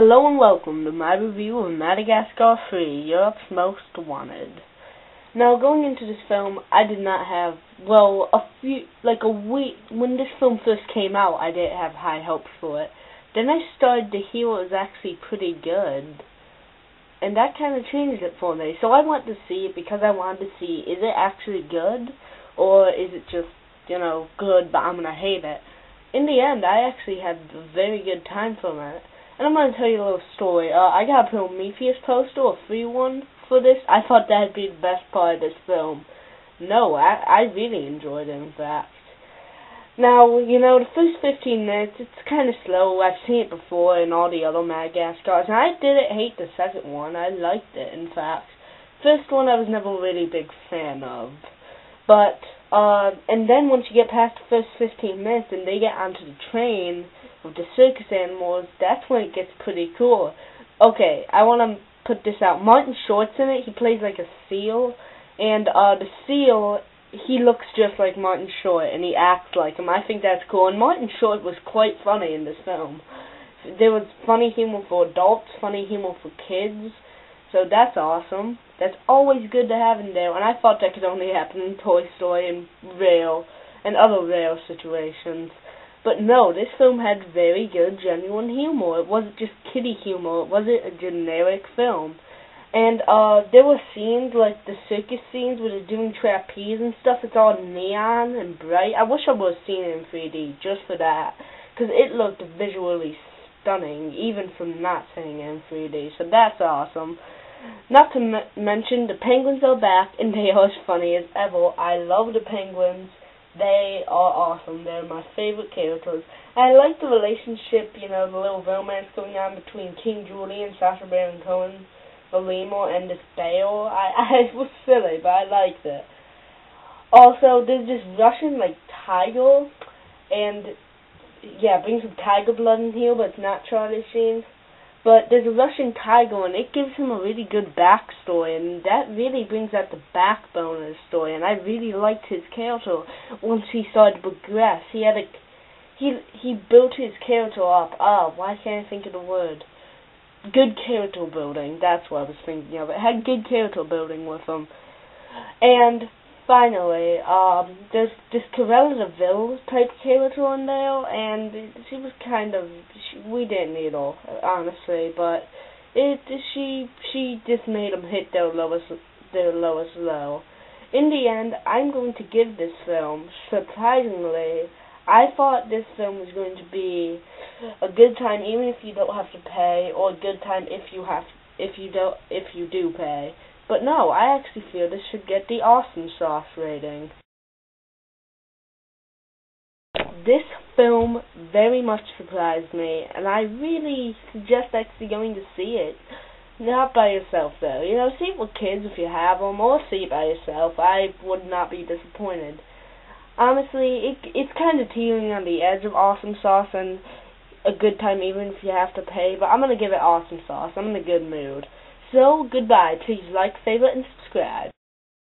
Hello and welcome to my review of Madagascar 3, Europe's Most Wanted. Now, going into this film, I did not have, well, a few, like a week, when this film first came out, I didn't have high hopes for it. Then I started to hear it was actually pretty good. And that kind of changed it for me. So I went to see it because I wanted to see, is it actually good? Or is it just, you know, good, but I'm to hate it? In the end, I actually had a very good time from it. And I'm going to tell you a little story. Uh, I got a Prometheus poster, a free one, for this. I thought that'd be the best part of this film. No, I, I really enjoyed it, in fact. Now, you know, the first 15 minutes, it's kind of slow. I've seen it before in all the other Madagascars, and I didn't hate the second one. I liked it, in fact. First one I was never really a big fan of. But, uh, and then once you get past the first 15 minutes and they get onto the train, with the circus animals, that's when it gets pretty cool. Okay, I want to put this out. Martin Short's in it. He plays like a seal, and uh, the seal he looks just like Martin Short, and he acts like him. I think that's cool. And Martin Short was quite funny in this film. There was funny humor for adults, funny humor for kids. So that's awesome. That's always good to have in there. And I thought that could only happen in Toy Story and Rail and other Rail situations. But no, this film had very good, genuine humor. It wasn't just kiddie humor. It wasn't a generic film. And uh, there were scenes like the circus scenes where they're doing trapeze and stuff. It's all neon and bright. I wish I would have seen it in 3D just for that, because it looked visually stunning, even from not seeing it in 3D. So that's awesome. Not to mention the penguins are back and they are as funny as ever. I love the penguins. They are awesome. They're my favorite characters. I like the relationship, you know, the little romance going on between King Julien, Sacha Baron Cohen, Valimo, and Bale. I, I was silly, but I liked it. Also, there's this Russian, like, tiger, and, yeah, bring some tiger blood in here, but it's not Charlie Sheen. But there's a Russian tiger, and it gives him a really good backstory, and that really brings out the backbone of the story. And I really liked his character once he started to progress. He had a he he built his character up. Ah, oh, why can't I think of the word? Good character building. That's what I was thinking of. It had good character building with him, and finally, um, this de Vil type character in there, and she was kind of, she, we didn't need her, honestly, but it, she, she just made them hit their lowest, their lowest low. In the end, I'm going to give this film, surprisingly, I thought this film was going to be a good time even if you don't have to pay, or a good time if you have, if you don't, if you do pay. But no, I actually feel this should get the awesome sauce rating. This film very much surprised me, and I really suggest actually going to see it. Not by yourself, though. You know, see it with kids if you have them, or see it by yourself. I would not be disappointed. Honestly, it it's kind of teetering on the edge of awesome sauce and a good time even if you have to pay, but I'm gonna give it awesome sauce. I'm in a good mood. So, goodbye. Please like, favorite, and subscribe.